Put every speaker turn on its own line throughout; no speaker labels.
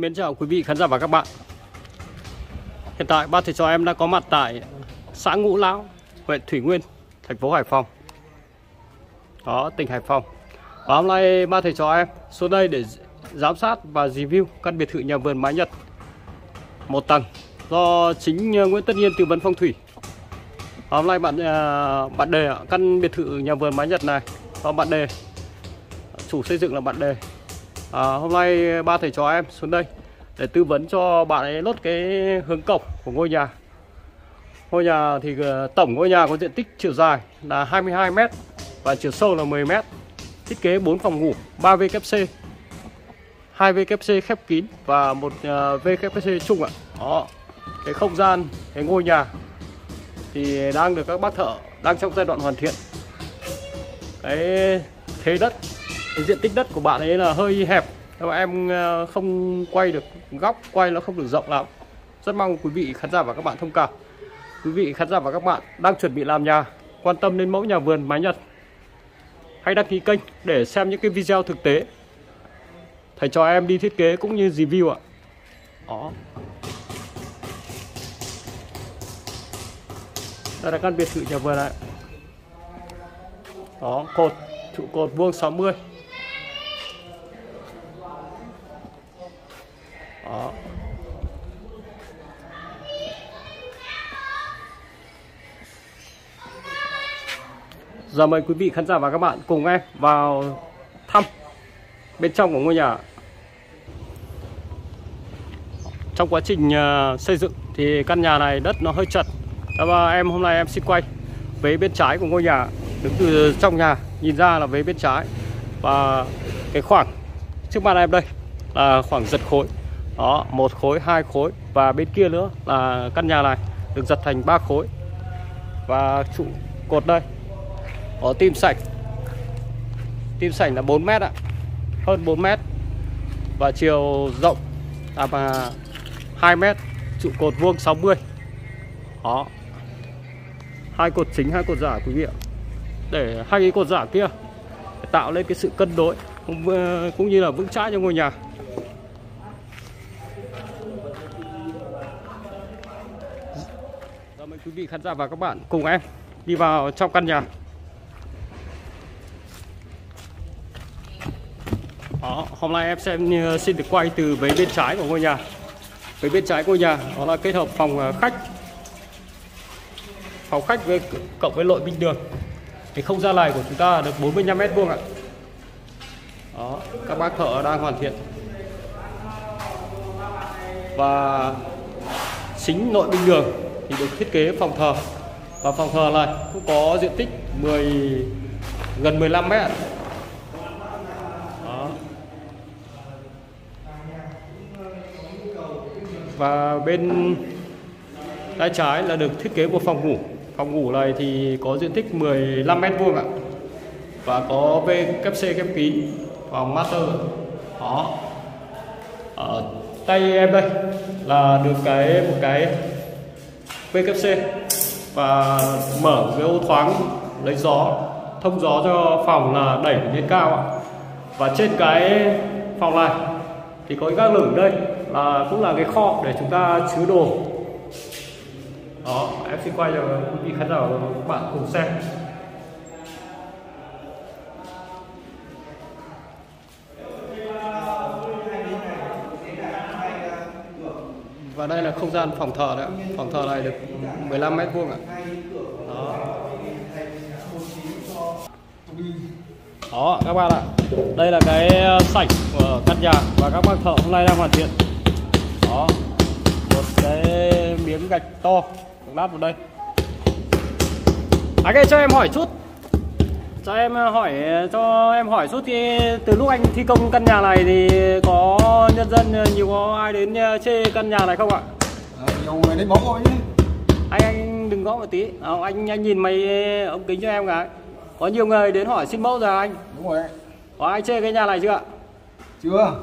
mến chào quý vị khán giả và các bạn. Hiện tại ba thầy trò em đang có mặt tại xã Ngũ Lão, huyện Thủy Nguyên, thành phố Hải Phòng. Đó, tỉnh Hải Phòng. Và hôm nay ba thầy trò em xuống đây để giám sát và review căn biệt thự nhà vườn mái Nhật. Một tầng do chính Nguyễn Tất Nhiên tư vấn phong thủy. Và Hôm nay bạn à, bạn đề căn biệt thự nhà vườn mái Nhật này do bạn đề chủ xây dựng là bạn đề à, hôm nay ba thầy trò em xuống đây để tư vấn cho bạn ấy lốt cái hướng cổng của ngôi nhà. Ngôi nhà thì ờ, tổng ngôi nhà có diện tích chiều dài là 22 m và chiều sâu là 10 m thiết kế 4 phòng ngủ 3 WC 2 WC khép kín và một ờ, WC chung ạ. Đó cái không gian cái ngôi nhà thì đang được các bác thợ đang trong giai đoạn hoàn thiện. Cái thế đất cái diện tích đất của bạn ấy là hơi hẹp. Nhưng mà em ờ, không quay được góc, quay nó không được rộng lắm. Rất mong quý vị khán giả và các bạn thông cảm. Quý vị khán giả và các bạn đang chuẩn bị làm nhà, quan tâm đến mẫu nhà vườn mái nhật. Hãy đăng ký kênh để xem những cái video thực tế. Thầy cho em đi thiết kế cũng như review ạ. Đó. Đây là căn biệt thự nhà vườn này đó, cột, trụ cột vuông 60 đó Giờ mời quý vị khán giả và các bạn cùng em vào thăm bên trong của ngôi nhà. Trong quá trình à, xây dựng thì căn nhà này đất nó hơi chật. Dạ, và em hôm nay em xin quay vế bên trái của ngôi nhà, đứng từ trong nhà nhìn ra là vế bên trái và cái khoảng trước mặt em đây là khoảng giật khối. Đó, một khối, hai khối. Và bên kia nữa là căn nhà này được giật thành ba khối. Và trụ cột đây. Có tim sạch tim sảnh là 4 mét ạ. Hơn 4 mét. Và chiều rộng là 2 mét. Trụ cột vuông 60 đó. Hai cột chính hai cột giả quý vị ạ. Để hai cái cột giả kia tạo lên cái sự cân đối cũng, ờ, cũng như là vững chãi cho ngôi nhà Rồi mời quý vị khán giả và các bạn cùng em đi vào trong căn nhà. Đó, hôm nay em xem ờ, xin được quay từ mấy bên trái của ngôi nhà. Với bên trái ngôi nhà đó là kết hợp phòng ờ, khách. Phòng khách với cộng với lội bình đường. Cái không gian này của chúng ta được 45 mét vuông ạ. Đó, các bác thợ đang hoàn thiện. Và chính nội bình đường thì được thiết kế phòng thờ. Và phòng thờ này cũng có diện tích 10 gần 15 mét và bên tay trái là được thiết kế một phòng ngủ. Phòng ngủ này thì có diện tích 15 mét vuông ạ. Và có VKC kép kín phòng master. Đó. Ở tay em đây là được cái, một cái VKC và mở cái ô thoáng lấy gió, thông gió cho phòng là đẩy lên cao ạ. Và trên cái phòng này thì có cái gác lửng đây, là cũng là cái kho để chúng ta chứa đồ. Đó, em xin quay cho quý vị khán giả và các bạn cùng xem. Và đây là không gian phòng thờ đấy phòng thờ này được 15 mét vuông ạ. Đó. Đó, các bạn ạ. Đây là cái ờ, sảnh của căn nhà và các bác thợ hôm nay đang hoàn thiện. Đó. Một cái miếng gạch to. Lát vào đây. À ơi, cho em hỏi chút cho em hỏi cho em hỏi chút thì từ lúc anh thi công căn nhà này thì có nhân dân nhiều có ai đến chê căn nhà này không ạ?
À, nhiều người đến rồi chứ
anh anh đừng gõ một tí. À, anh anh nhìn mày ống kính cho em cái. Có nhiều người đến hỏi xin mẫu rồi anh.
Đúng rồi.
Có ai chê cái nhà này chưa ạ?
Chưa.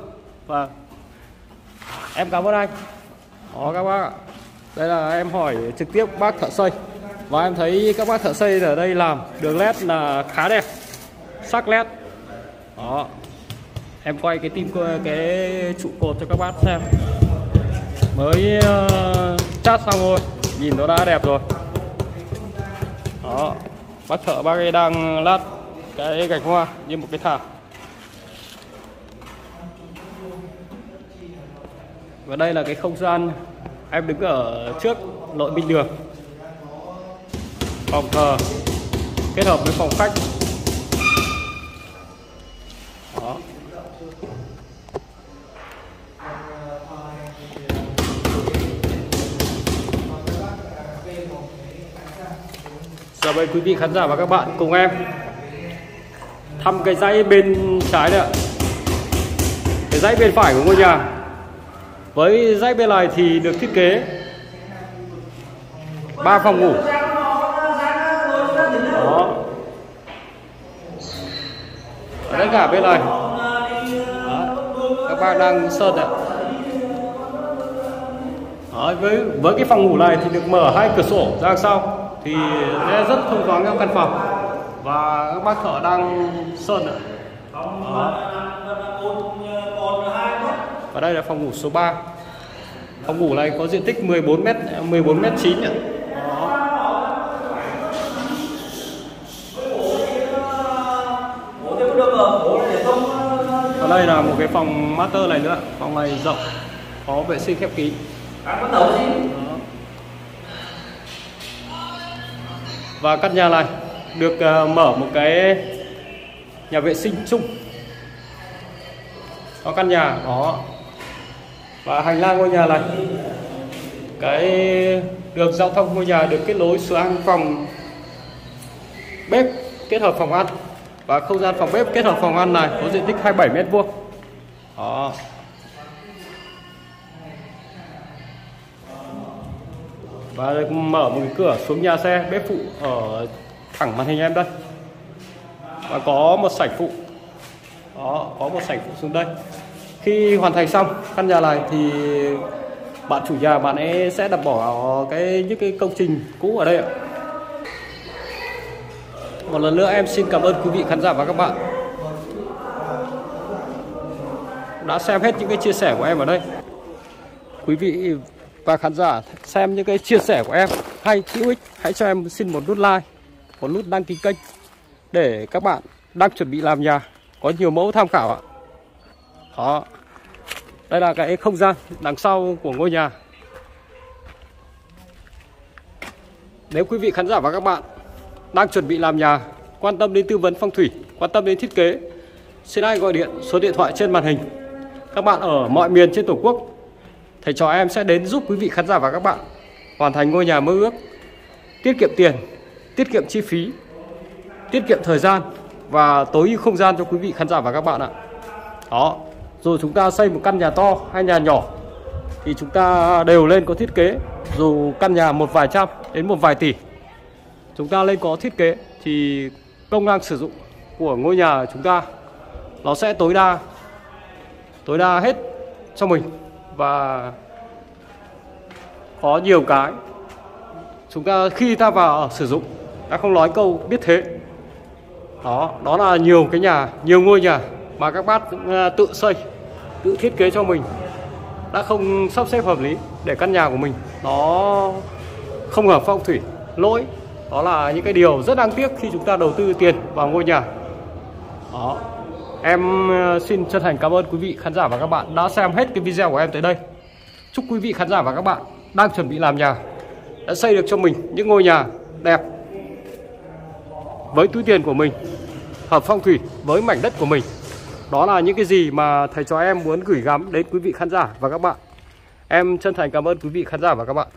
Vâng. Em cảm ơn anh. Đó các bác ạ. Đây là em hỏi trực tiếp bác thợ xây và em thấy các bác thợ xây ở đây làm đường led là khá đẹp. Sắc led. Đó. Em quay cái tim cái trụ cột cho các bác xem. Mới ờ, uh, chát xong thôi. Nhìn nó đã đẹp rồi. Đó. Bác thợ bác ấy đang lát cái gạch hoa như một cái thảm và đây là cái không gian em đứng ở trước nội bình đường phòng thờ kết hợp với phòng khách đó. Dạ Giờ mời quý vị khán giả và các bạn cùng em thăm cái dãy bên trái nữa cái dãy bên phải của ngôi nhà. Với dãy bên này thì được thiết kế ba phòng ngủ đó ở tất cả bên này. Đó. các bạn đang sơn này đó, với với cái phòng ngủ này thì được mở hai cửa sổ ra sau. Thì sẽ rất thông thoáng trong căn phòng. Và các bác thợ đang sơn ạ. Và đây là phòng ngủ số 3 phòng ngủ này có diện tích 14 m 14 m 9 ạ. Đây là một cái phòng master này nữa phòng này rộng có vệ sinh khép kín. Và căn nhà này được uh, mở một cái nhà vệ sinh chung. Có căn nhà đó. Và hành lang ngôi nhà này cái đường giao thông ngôi nhà được kết nối sang phòng bếp kết hợp phòng ăn và không gian phòng bếp kết hợp phòng ăn này có diện tích 27 mét vuông. Đó. Và mở một cái cửa xuống nhà xe, bếp phụ ở thẳng màn hình em đây. Và có một sảnh phụ. Đó, có một sảnh phụ xuống đây. Khi hoàn thành xong căn nhà này thì bạn chủ nhà, bạn ấy sẽ đập bỏ cái, những cái công trình cũ ở đây ạ một lần nữa em xin cảm ơn quý vị khán giả và các bạn. Đã xem hết những cái chia sẻ của em ở đây. Quý vị và khán giả xem những cái chia sẻ của em hay hữu ích hãy cho em xin một nút like, một nút đăng ký kênh để các bạn đang chuẩn bị làm nhà, có nhiều mẫu tham khảo ạ. Đó. Đây là cái không gian đằng sau của ngôi nhà. Nếu quý vị khán giả và các bạn đang chuẩn bị làm nhà, quan tâm đến tư vấn phong thủy, quan tâm đến thiết kế, xin hãy gọi điện, số điện thoại trên màn hình. Các bạn ở mọi miền trên tổ quốc, thầy trò em sẽ đến giúp quý vị khán giả và các bạn hoàn thành ngôi nhà mơ ước, tiết kiệm tiền, tiết kiệm chi phí, tiết kiệm thời gian và tối ưu không gian cho quý vị khán giả và các bạn ạ. Đó rồi chúng ta xây một căn nhà to hay nhà nhỏ, thì chúng ta đều lên có thiết kế, dù căn nhà một vài trăm đến một vài tỷ chúng ta lên có thiết kế thì công năng sử dụng của ngôi nhà chúng ta, nó sẽ tối đa tối đa hết cho mình. Và có nhiều cái chúng ta khi ta vào sử dụng, ta không nói câu biết thế. Đó đó là nhiều cái nhà, nhiều ngôi nhà mà các bác ờ, tự xây, tự thiết kế cho mình đã không sắp xếp hợp lý để căn nhà của mình nó không hợp phong thủy, lỗi đó là những cái điều rất đáng tiếc khi chúng ta đầu tư tiền vào ngôi nhà. Đó. Em ờ, xin chân thành cảm ơn quý vị khán giả và các bạn đã xem hết cái video của em tới đây. Chúc quý vị khán giả và các bạn đang chuẩn bị làm nhà, đã xây được cho mình những ngôi nhà đẹp với túi tiền của mình, hợp phong thủy với mảnh đất của mình. Đó là những cái gì mà thầy trò em muốn gửi gắm đến quý vị khán giả và các bạn. Em chân thành cảm ơn quý vị khán giả và các bạn.